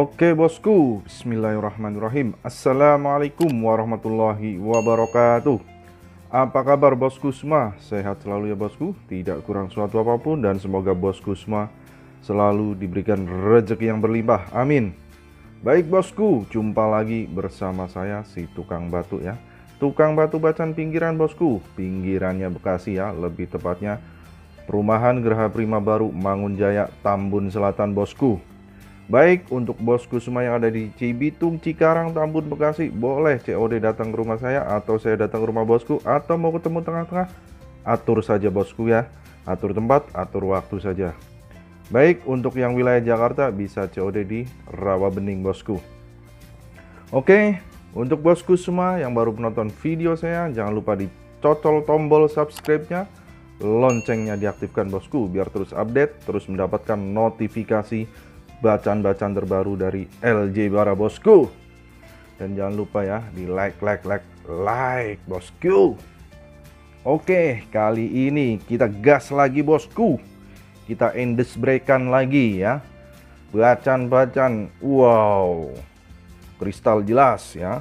Oke bosku, Bismillahirrahmanirrahim. Assalamualaikum warahmatullahi wabarakatuh. Apa kabar bosku semua? Sehat selalu ya bosku, tidak kurang suatu apa pun Dan semoga bosku semua selalu diberikan rezeki yang berlimpah, amin. Baik bosku, jumpa lagi bersama saya si tukang batu ya. Tukang batu bacaan pinggiran bosku. Pinggirannya Bekasi ya, lebih tepatnya Perumahan Geraha Prima Baru Mangunjaya Tambun Selatan bosku Baik untuk bosku semua yang ada di Cibitung, Cikarang, Tambun, Bekasi Boleh COD datang ke rumah saya atau saya datang ke rumah bosku Atau mau ketemu tengah-tengah. Atur saja bosku ya. Atur tempat, atur waktu saja. Baik untuk yang wilayah Jakarta bisa COD di Rawa Bening bosku. Oke untuk bosku semua yang baru menonton video saya Jangan lupa dicocol tombol subscribe-nya. Loncengnya diaktifkan bosku Biar terus update, terus mendapatkan notifikasi bacaan-bacaan terbaru dari LJ Bara bosku. Dan jangan lupa ya di like like like like bosku. Oke kali ini kita gas lagi bosku. Kita endes breakan lagi ya. Bacaan-bacaan wow. Kristal jelas ya.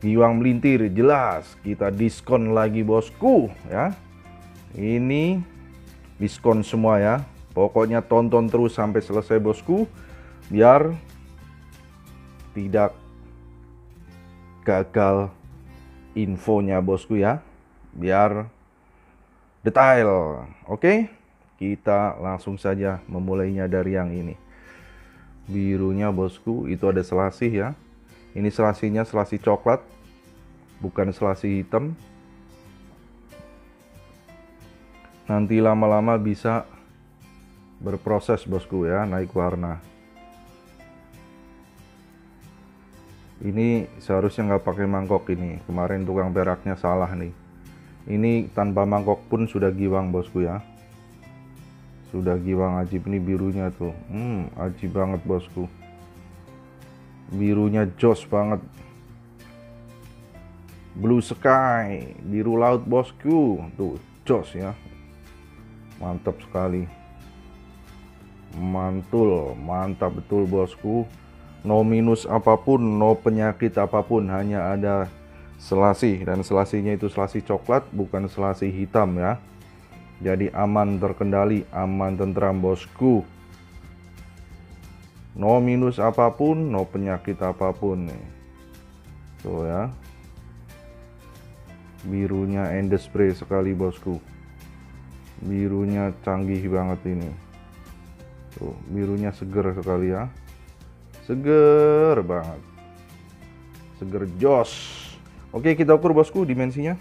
Giwang melintir jelas. Kita diskon lagi bosku ya. Ini diskon semua ya Pokoknya tonton terus sampai selesai bosku biar tidak gagal infonya bosku ya. Biar detail. Oke? Kita langsung saja memulainya dari yang ini. Birunya bosku itu ada selasih ya. Ini selasinya selasih coklat bukan selasih hitam. Nanti lama-lama bisa berproses bosku ya naik warna. Ini seharusnya nggak pakai mangkok ini. Kemarin tukang peraknya salah nih. Ini tanpa mangkok pun sudah giwang bosku ya. Sudah giwang ajib. Ini birunya tuh. Hmm ajib banget bosku. Birunya jos banget. Blue sky biru laut bosku. Tuh jos ya. Mantap sekali mantul mantap betul bosku. No minus apa pun no penyakit apa pun hanya ada selasih dan selasinya itu selasih coklat bukan selasih hitam ya. Jadi aman terkendali aman tentram bosku. No minus apa pun no penyakit apa pun nih. Tuh ya. Birunya endespray sekali bosku. Birunya canggih banget ini Tuh, birunya seger sekali ya. Seger banget. Seger jos. Oke, kita ukur bosku dimensinya.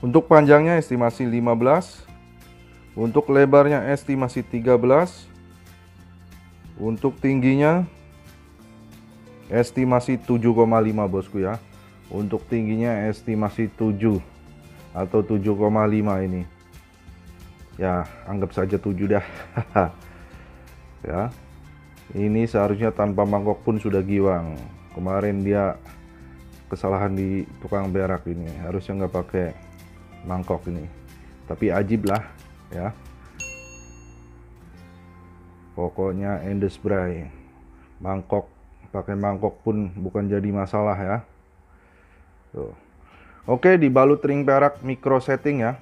Untuk panjangnya estimasi 15. Untuk lebarnya estimasi 13. Untuk tingginya estimasi 7,5 bosku ya. Untuk tingginya estimasi 7 atau 7,5 ini ya anggap saja 7 dah. Ya. Ini seharusnya tanpa mangkok pun sudah giwang. Kemarin dia kesalahan di tukang berak ini. Harusnya nggak pakai mangkok ini. Tapi ajib lah ya. Pokoknya endes bray. Mangkok pakai mangkok pun bukan jadi masalah ya. Tuh. oke dibalut ring perak micro setting ya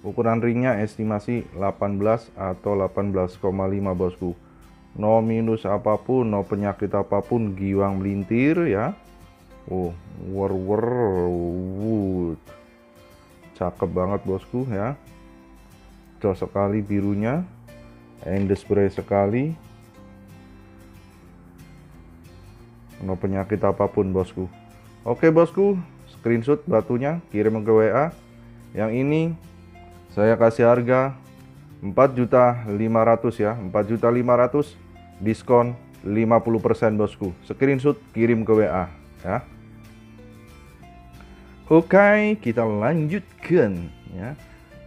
Ukuran ringnya estimasi 18 atau 18,5 bosku. No minus apa pun, no penyakit apa pun, giwang melintir ya. Oh, wer wer wood. Cakep banget bosku ya. Cocok sekali birunya. Endes spray sekali. No penyakit apa pun bosku. Oke bosku, screenshot batunya, kirim ke WA. Yang ini saya kasih harga 4 juta 500 ya 4 juta 500 diskon 50% bosku. Screenshot kirim ke WA ya. Oke kita lanjutkan ya.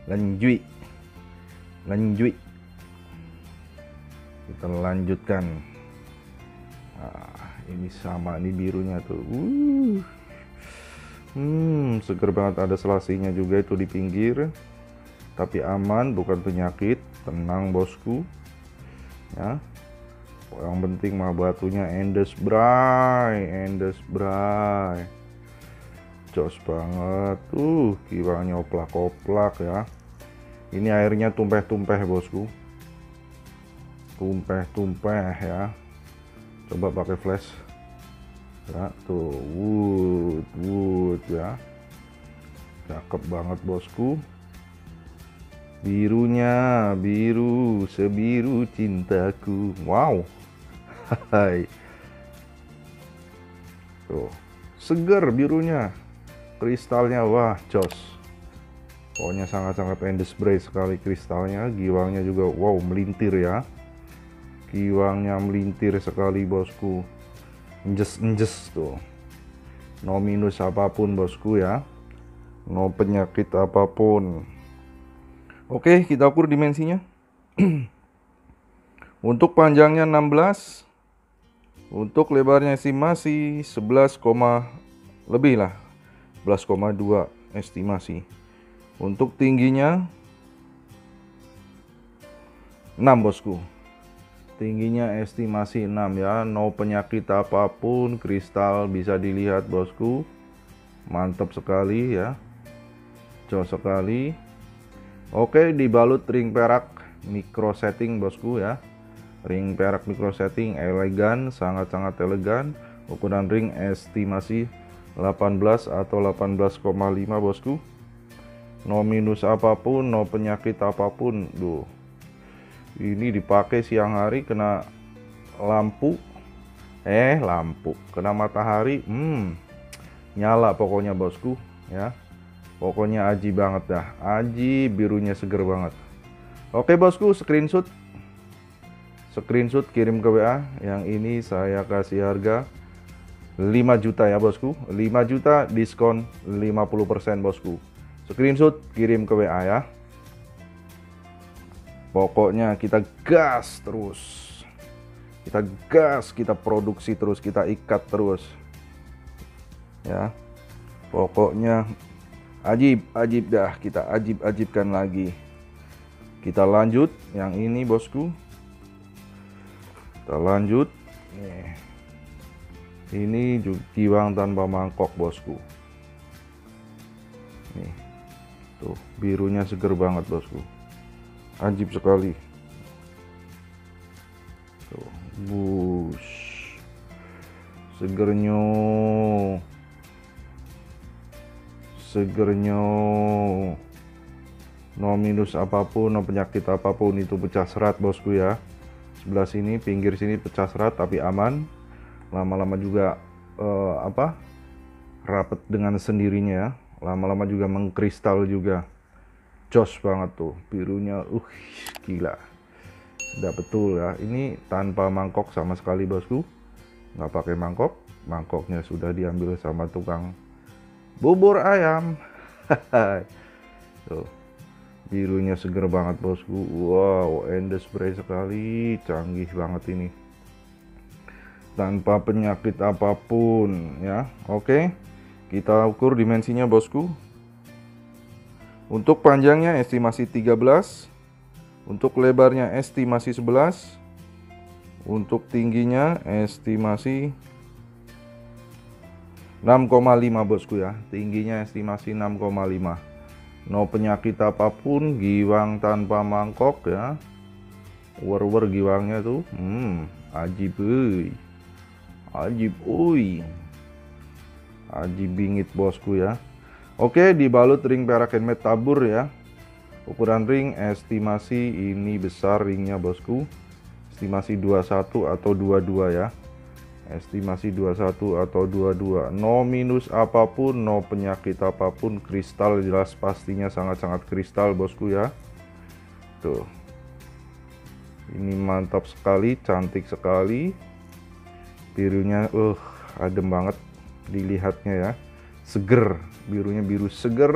Lanjut. Lanjut. Kita lanjutkan. Nah, ini sama ini birunya tuh. Uh. hmm seger banget ada selasinya juga itu di pinggir tapi aman bukan penyakit. Tenang bosku. Ya. Yang penting mah batunya endes bray. Endes bray. Jos banget. Tuh kiwangnya oplak-oplak ya. Ini airnya tumpeh-tumpeh bosku. Tumpeh-tumpeh ya. Coba pakai flash. Ya tuh wood wood ya. Cakep banget bosku birunya biru sebiru cintaku. Wow. Hai. Tuh seger birunya. Kristalnya wah jos. Pokoknya sangat-sangat endes spray sekali kristalnya. Giwangnya juga wow melintir ya. Giwangnya melintir sekali bosku. Enjes-enjes tuh. No minus apa pun bosku ya. No penyakit apa pun oke kita ukur dimensinya. Untuk panjangnya 16 untuk lebarnya estimasi 11, lebih lah 11,2 estimasi. Untuk tingginya 6 bosku. Tingginya estimasi 6 ya no penyakit apa pun kristal bisa dilihat bosku. Mantap sekali ya jauh sekali oke dibalut ring perak micro setting bosku ya. Ring perak micro setting elegan sangat-sangat elegan. Ukuran ring estimasi 18 atau 18,5 bosku. No minus apa pun no penyakit apa pun duh. Ini dipakai siang hari kena lampu. Eh lampu kena matahari hmm nyala pokoknya bosku ya pokoknya aji banget dah. Aji birunya seger banget. Oke bosku screenshot. Screenshot kirim ke WA yang ini saya kasih harga 5 juta ya bosku. 5 juta diskon 50% bosku. Screenshot kirim ke WA ya. Pokoknya kita gas terus. Kita gas, kita produksi terus, kita ikat terus. Ya. Pokoknya ajib, ajib dah, kita ajib-ajibkan lagi. Kita lanjut yang ini bosku. Kita lanjut. Nih. Ini juga giwang tanpa mangkok bosku. Nih. Tuh, birunya seger banget bosku ajib sekali tuh bus segernya segernya no minus apa pun no penyakit apa pun itu pecah serat bosku ya. Sebelah sini pinggir sini pecah serat tapi aman. Lama-lama juga uh, apa rapet dengan sendirinya. Ya lama-lama juga mengkristal juga. Jos banget tuh birunya uh gila. Udah betul ya. Ini tanpa mangkok sama sekali bosku. Nggak pakai mangkok. Mangkoknya sudah diambil sama tukang bubur ayam. Tuh. Birunya seger banget bosku. Wow endes spray sekali. Canggih banget ini. Tanpa penyakit apa pun ya. Oke kita ukur dimensinya bosku. Untuk panjangnya estimasi 13, untuk lebarnya estimasi 11, untuk tingginya estimasi 6,5 bosku ya. Tingginya estimasi 6,5. No penyakit apa pun, giwang tanpa mangkok ya. Wer-wer giwangnya tuh. Hmm, ajib uy. Ajib uy. Ajib bingit bosku ya. Oke, dibalut ring perak handmade tabur ya. Ukuran ring estimasi ini besar ringnya bosku. Estimasi 21 atau 22 ya. Estimasi 21 atau 22. No minus apa pun, no penyakit apa pun, kristal jelas pastinya sangat-sangat kristal bosku ya. Tuh. Ini mantap sekali, cantik sekali. Birunya uh adem banget dilihatnya ya. Seger birunya biru seger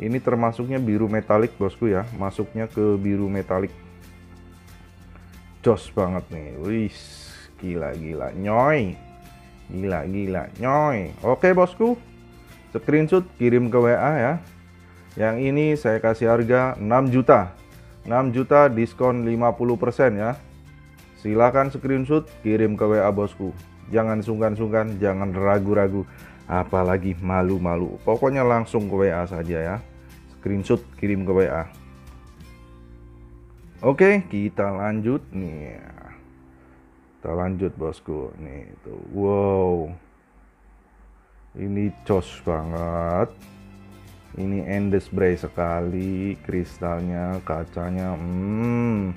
ini termasuknya biru metalik bosku ya masuknya ke biru metalik jos banget nih wis gila gila nyoy gila gila nyoy oke bosku screenshot kirim ke WA ya yang ini saya kasih harga 6 juta 6 6 juta diskon 50% ya. Silakan screenshot kirim ke WA bosku. Jangan sungkan-sungkan, jangan ragu-ragu, apalagi malu-malu. Pokoknya langsung ke WA saja ya. Screenshot kirim ke WA. Oke, kita lanjut nih. Kita lanjut bosku. Nih itu. Wow. Ini jos banget. Ini endes spray sekali. Kristalnya kacanya hmm.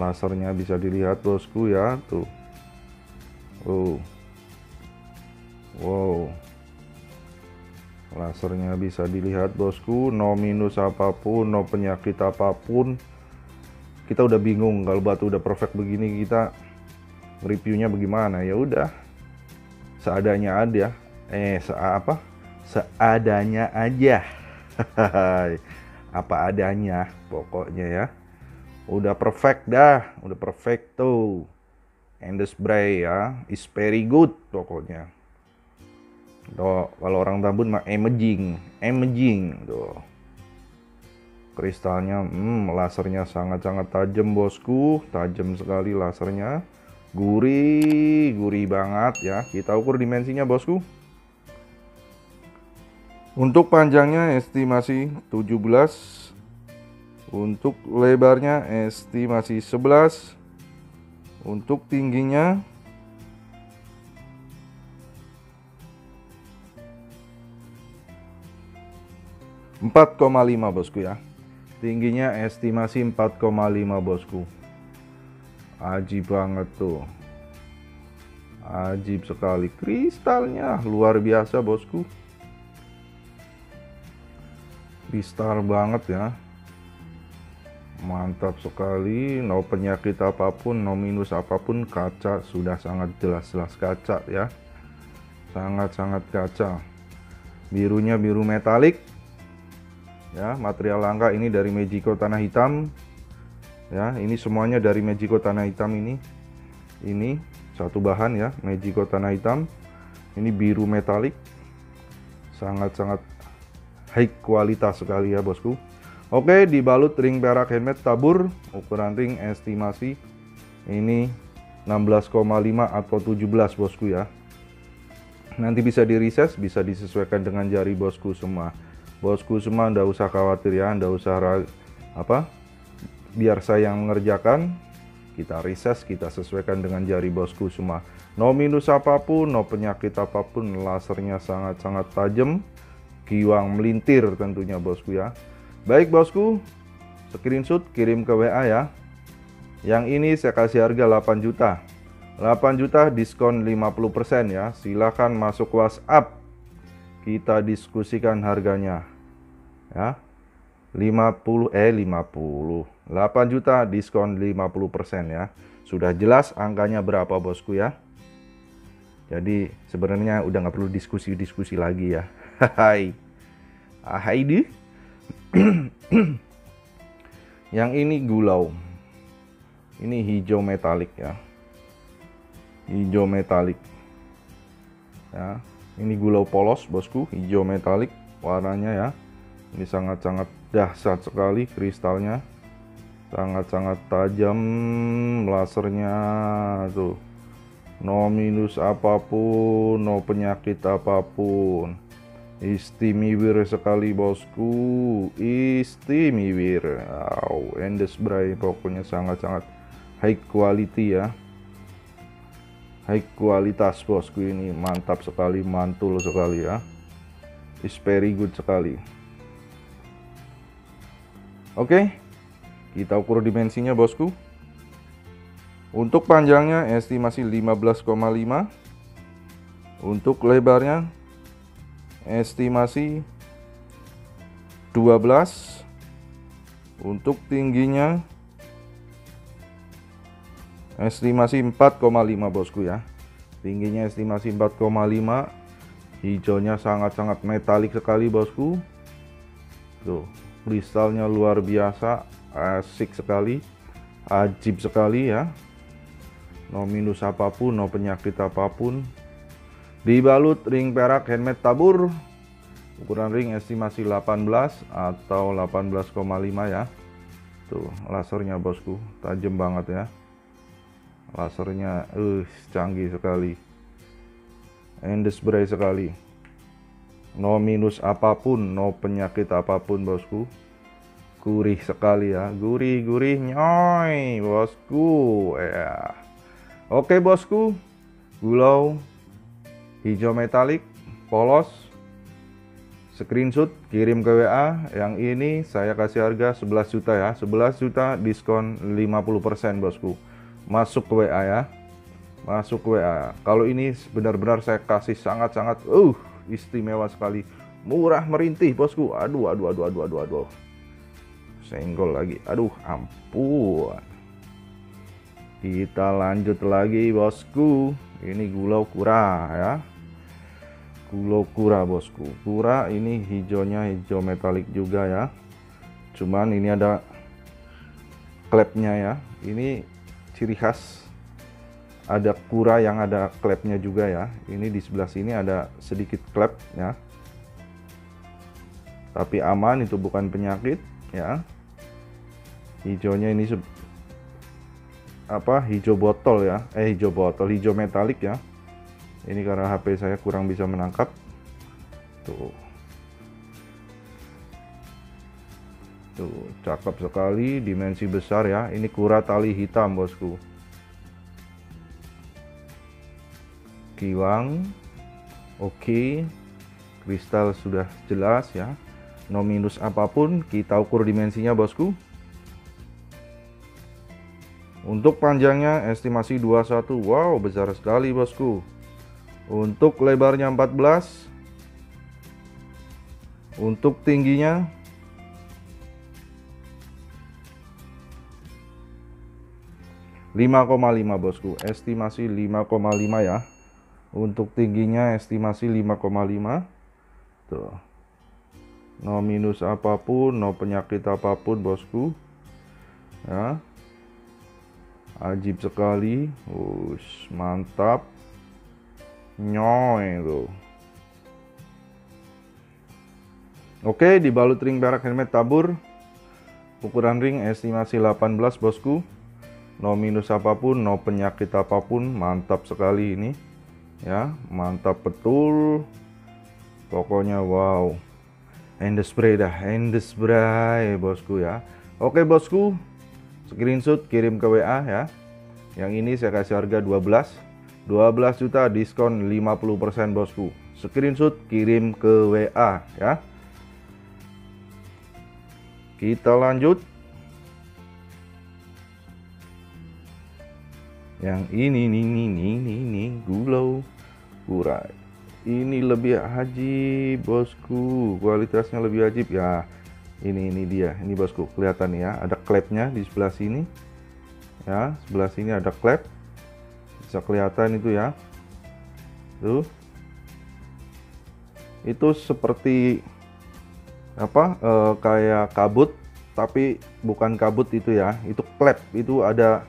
Lasernya bisa dilihat bosku ya. Tuh. Oh. Wow. Lasernya bisa dilihat bosku. No minus apa pun no penyakit apa pun. Kita udah bingung kalau batu udah perfect begini kita reviewnya bagaimana? Ya udah. Seadanya ada eh se apa? Seadanya aja. Apa adanya pokoknya ya. Udah perfect dah. Udah perfect tuh. And the spray ya is very good pokoknya. Tuh kalau orang Tambun mah imaging imaging tuh. Kristalnya hmm, lasernya sangat-sangat tajam bosku. Tajam sekali lasernya gurih gurih banget ya. Kita ukur dimensinya bosku. Untuk panjangnya estimasi 17 Untuk lebarnya estimasi 11 Untuk tingginya empat koma lima bosku ya. Tingginya estimasi 4,5 bosku ajib banget tuh. Ajib sekali. Kristalnya. Luar biasa bosku. Kristal banget ya. Mantap sekali. No penyakit apa pun no minus apa pun kaca sudah sangat jelas-jelas kaca ya. Sangat-sangat kaca. Birunya biru metalik. Ya material langka ini dari Mejico tanah hitam ya ini semuanya dari Mejico tanah hitam ini. Ini satu bahan ya Mejico tanah hitam. Ini biru metalik. Sangat-sangat high kualitas sekali ya bosku. Oke dibalut ring perak handmade tabur ukuran ring estimasi. Ini 16,5 atau 17 bosku ya. Nanti bisa di reses bisa disesuaikan dengan jari bosku semua. Bosku semua ndak usah khawatir ya ndak usah apa biar saya yang mengerjakan. Kita reses kita sesuaikan dengan jari bosku semua. No minus apa pun no penyakit apa pun lasernya sangat-sangat tajam. Giwang melintir tentunya bosku ya. Baik bosku. Screenshot kirim ke WA ya. Yang ini saya kasih harga 8 juta. 8 juta diskon 50% ya. Silahkan masuk WhatsApp. Kita diskusikan harganya ya. 50 eh 50 8 juta diskon 50% ya sudah jelas angkanya berapa bosku ya jadi sebenarnya udah nggak perlu diskusi-diskusi lagi ya Hai. Hai di. Yang ini gulau. Ini hijau metalik ya. Hijau metalik. Ya. Ini gulau polos, bosku, hijau metalik warnanya ya. Ini sangat-sangat dahsyat sekali kristalnya. Sangat-sangat tajam lasernya tuh. No minus apa pun, no penyakit apa pun. Istimiwir sekali bosku. Istimiwir wow, Endes Bray. Pokoknya sangat-sangat high quality ya. High kualitas bosku. Ini Mantap sekali, mantul sekali ya. Is very good sekali. Oke Kita ukur dimensinya bosku? Untuk panjangnya estimasi 15,5 Untuk lebarnya estimasi 12 untuk tingginya estimasi 4,5 bosku ya. Tingginya estimasi 4,5 hijaunya sangat-sangat metalik sekali bosku. Tuh kristalnya luar biasa asik sekali. Ajib sekali ya. No minus apa pun no penyakit apa pun. Dibalut ring perak handmade tabur. Ukuran ring estimasi 18 atau 18,5 ya. tuh lasernya bosku. Tajam banget ya. Lasernya uh canggih sekali. Endes spray sekali. No minus apa pun no penyakit apa pun bosku gurih sekali ya. Gurih gurih nyoy bosku. Ya. Oke bosku. Gulau hijau metalik polos. Screenshot kirim ke WA yang ini saya kasih harga 11 juta ya. 11 juta diskon 50% bosku. Masuk ke WA ya. Masuk ke WA kalau ini benar-benar saya kasih sangat-sangat uh istimewa sekali. Murah merintih bosku. Aduh aduh aduh aduh aduh aduh senggol lagi. Aduh ampun. Kita lanjut lagi bosku. Ini gulau kura ya. Gulau kura bosku. Kura ini hijaunya hijau metalik juga ya. Cuman ini ada klepnya ya. Ini ciri khas ada kura yang ada klepnya juga ya. Ini di sebelah sini ada sedikit klep ya. Tapi aman itu bukan penyakit ya. Hijaunya ini apa hijau botol ya. Eh hijau botol hijau metalik ya. Ini karena HP saya kurang bisa menangkap. Tuh. Tuh cakep sekali dimensi besar ya. Ini kura tali hitam bosku. Kiwang. Oke. Okay. kristal sudah jelas ya no minus apa pun kita ukur dimensinya bosku. Untuk panjangnya estimasi 21 wow besar sekali bosku. Untuk lebarnya 14 untuk tingginya lima bosku. Estimasi 5,5 ya. Untuk tingginya estimasi 5,5 tuh no minus apa pun no penyakit apa pun bosku. Ya. Ajib sekali. Ush, mantap. Nyoy tuh oke dibalut ring perak helmet tabur. Ukuran ring estimasi 18 bosku. No minus apa pun no penyakit apa pun. Mantap sekali ini. Ya mantap betul. Pokoknya wow end spray dah end spray bosku ya. Oke bosku. Screenshot kirim ke WA ya. Yang ini saya kasih harga 12 12 juta diskon 50% bosku. Screenshot kirim ke WA ya. Kita lanjut. Yang ini nih nih nih nih nih gulau kurai ini lebih ajib bosku. Kualitasnya lebih ajib. Ya ini ini dia. Ini bosku kelihatan ya. Ada klepnya di sebelah sini. Ya sebelah sini ada klep. Bisa kelihatan itu ya. Tuh. Itu seperti apa e, kayak kabut tapi bukan kabut itu ya. Itu klep. Itu ada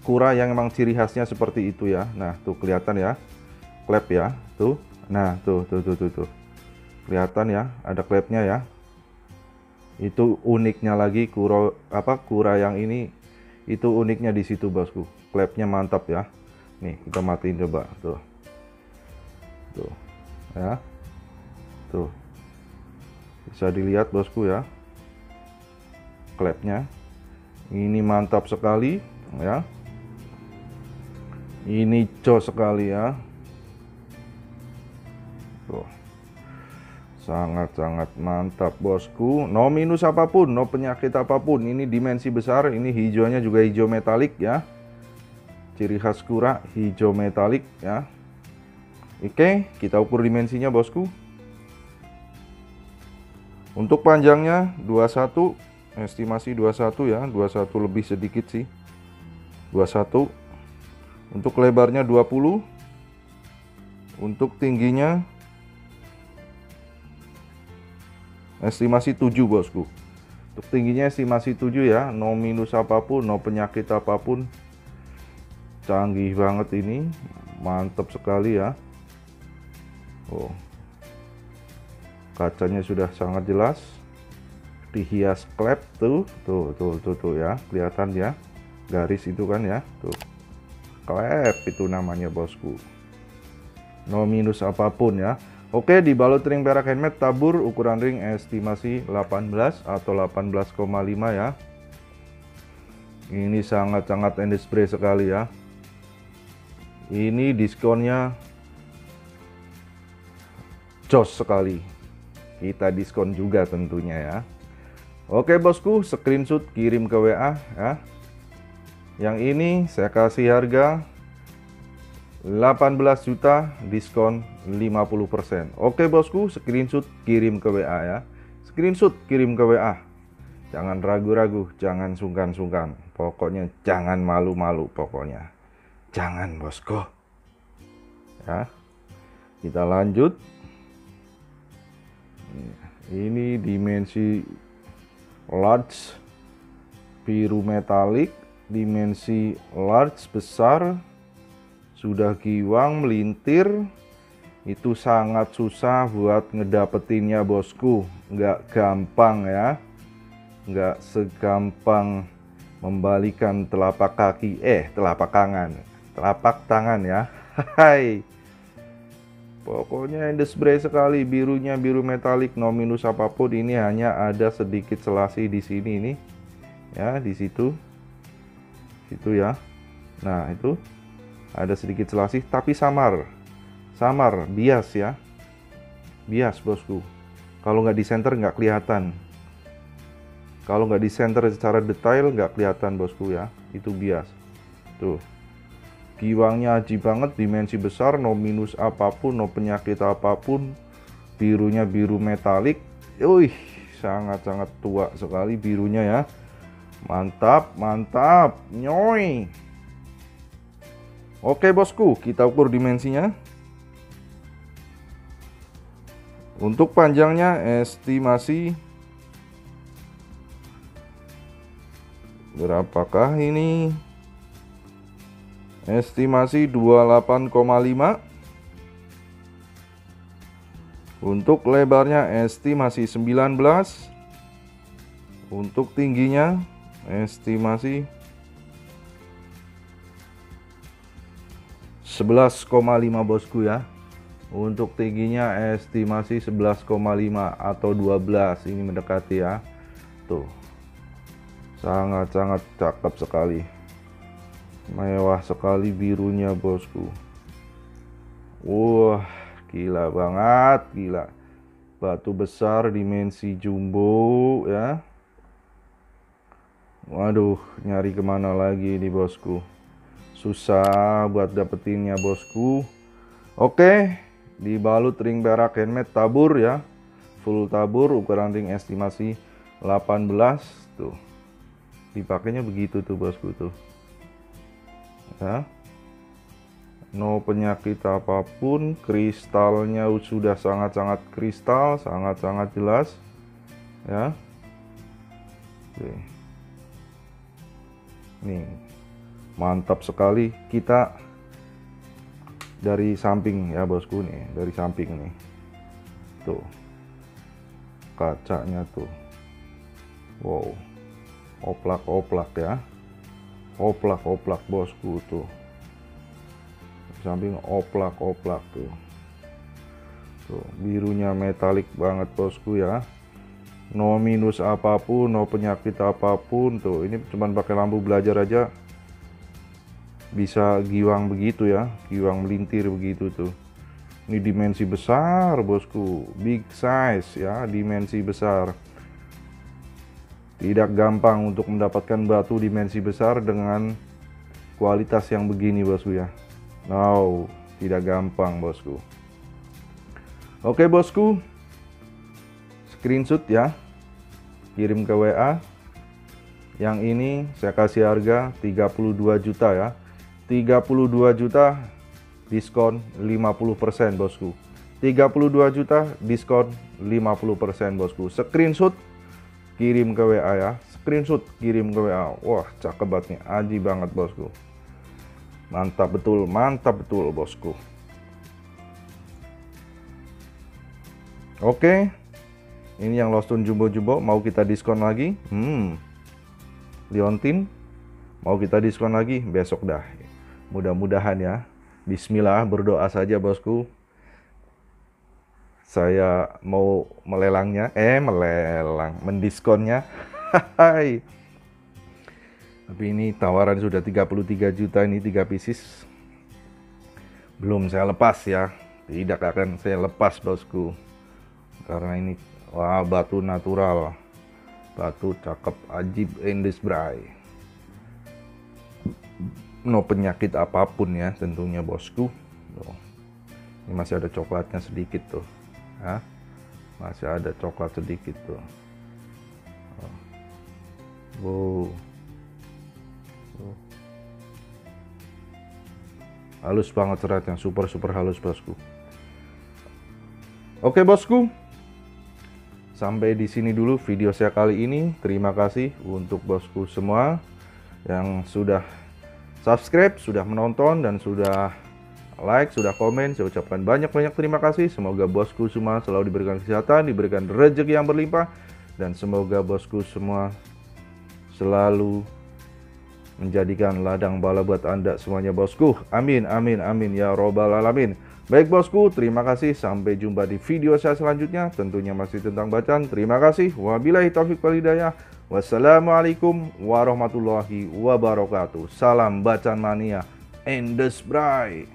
kura yang memang ciri khasnya seperti itu ya. Nah tuh kelihatan ya. Klep ya tuh. Nah tuh tuh tuh tuh, tuh. kelihatan ya ada klepnya ya. Itu uniknya lagi kura apa kura yang ini itu uniknya di situ bosku. Klepnya mantap ya. Nih kita matiin coba. Tuh. Tuh ya. Tuh. Bisa dilihat bosku ya. Klepnya ini mantap sekali ya. Ini jos sekali ya tuh sangat-sangat mantap bosku. No minus apa pun no penyakit apa pun. Ini dimensi besar ini hijaunya juga hijau metalik ya. Ciri khas kura hijau metalik ya. Oke kita ukur dimensinya bosku. Untuk panjangnya 21 estimasi 21 ya. 21 lebih sedikit sih. 21 untuk lebarnya 20 untuk tingginya estimasi 7 bosku. Untuk tingginya estimasi 7 ya no minus apa pun no penyakit apa pun. Canggih banget ini. Mantap sekali ya. Oh. Kacanya sudah sangat jelas. Dihias klep tuh. Tuh tuh tuh tuh ya. Kelihatan ya. Garis itu kan ya. Tuh. Klep itu namanya bosku. No minus apa pun ya Oke dibalut ring perak handmade tabur ukuran ring estimasi 18 atau 18,5 ya. Ini sangat-sangat spray sekali ya. Ini diskonnya jos sekali. Kita diskon juga tentunya ya. Oke bosku screenshot kirim ke WA ya. Yang ini saya kasih harga 18 juta diskon 50% Oke bosku screenshot kirim ke WA ya. Screenshot kirim ke WA jangan ragu-ragu jangan sungkan-sungkan. Pokoknya jangan malu-malu pokoknya. Jangan bosku. Ya. Kita lanjut. Ini dimensi large biru metalik dimensi large besar sudah giwang melintir. Itu sangat susah buat ngedapetinnya bosku. Nggak gampang ya. Nggak segampang membalikan telapak kaki. Eh telapak tangan. Telapak tangan ya. Hai. Pokoknya spray sekali birunya biru metalik no minus apa pun ini hanya ada sedikit selasi di sini ini. Ya di situ. Situ ya. Nah itu ada sedikit selasi tapi samar. Samar bias ya. Bias bosku. Kalau nggak di center nggak kelihatan. Kalau nggak di center secara detail nggak kelihatan bosku ya. Itu bias. Tuh. Giwangnya aji banget dimensi besar no minus apa pun no penyakit apa pun. Birunya biru metalik. Wih sangat-sangat tua sekali birunya ya. Mantap mantap. Nyoy oke bosku kita ukur dimensinya. Untuk panjangnya estimasi berapakah ini? Estimasi 28,5 untuk lebarnya estimasi 19 untuk tingginya estimasi 11,5 bosku ya. Untuk tingginya estimasi 11,5 atau 12 ini mendekati ya. Tuh. Sangat-sangat cakep sekali. Mewah sekali birunya bosku. Wah gila banget gila. Batu besar dimensi jumbo ya. Waduh nyari ke mana lagi ini bosku susah buat dapetinnya bosku. Oke dibalut ring perak handmade tabur ya. Full tabur ukuran ring estimasi 18 tuh. Dipakainya begitu tuh bosku tuh. Ya. No penyakit apa pun kristalnya sudah sangat-sangat kristal sangat-sangat jelas ya. Oke. nih mantap sekali. Kita dari samping ya bosku nih. Dari samping nih. Tuh. Kacanya tuh. Wow. Oplak-oplak ya. Oplak-oplak bosku tuh. Samping oplak-oplak tuh. Tuh birunya metalik banget bosku ya. No minus apa pun no penyakit apa pun tuh. Ini cuman pakai lampu belajar aja bisa giwang begitu ya giwang melintir begitu tuh ini dimensi besar bosku big size ya dimensi besar tidak gampang untuk mendapatkan batu dimensi besar dengan kualitas yang begini bosku ya. No, tidak gampang bosku. Oke bosku, screenshot ya, kirim ke WA. Yang ini saya kasih harga 32 juta ya. 32 juta diskon 50% bosku. 32 juta diskon 50% bosku. Screenshot kirim ke WA ya screenshot kirim ke WA wah cakep banget nih aji banget bosku mantap betul mantap betul bosku oke Ini yang Lostun jumbo-jumbo mau kita diskon lagi. Hmm. Liontin mau kita diskon lagi besok dah. Mudah-mudahan ya. Bismillah berdoa saja bosku. Saya mau melelangnya, eh melelang, mendiskonnya. Hai. Tapi ini tawaran sudah 33 juta ini 3 pieces. Belum saya lepas ya. Tidak akan saya lepas bosku. Karena ini Wah, batu natural. Batu cakep ajib Indus Bray. No penyakit apa pun ya tentunya bosku. Tuh. Ini masih ada coklatnya sedikit tuh. Hah? Masih ada coklat sedikit tuh. Wow. Halus banget seratnya, super super halus bosku. Oke bosku, Sampai di sini dulu video saya kali ini. Terima kasih untuk bosku semua yang sudah subscribe, sudah menonton, dan sudah like, sudah komen. Saya ucapkan banyak-banyak terima kasih. Semoga bosku semua selalu diberikan kesehatan, diberikan rezeki yang berlimpah, dan semoga bosku semua selalu menjadikan ladang bala buat Anda semuanya bosku. Amin, amin, amin ya robbal alamin. Baik bosku, terima kasih. Sampai jumpa di video saya selanjutnya. Tentunya masih tentang bacaan. Terima kasih. Wabillahi taufiq walhidayah. Wassalamualaikum warahmatullahi wabarakatuh. Salam bacaan mania. Endes Bray.